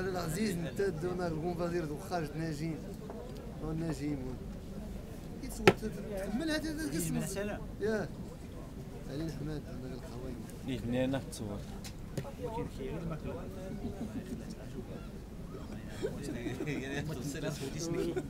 على العزيز انت دونا الكونفازير دو خارج ناجين وناجين يتصوت تحمل هذا هذا من ياه علي الحماد أنا القهوي ليه بنينا تصور يمكن خير الماكلة توصل اسمه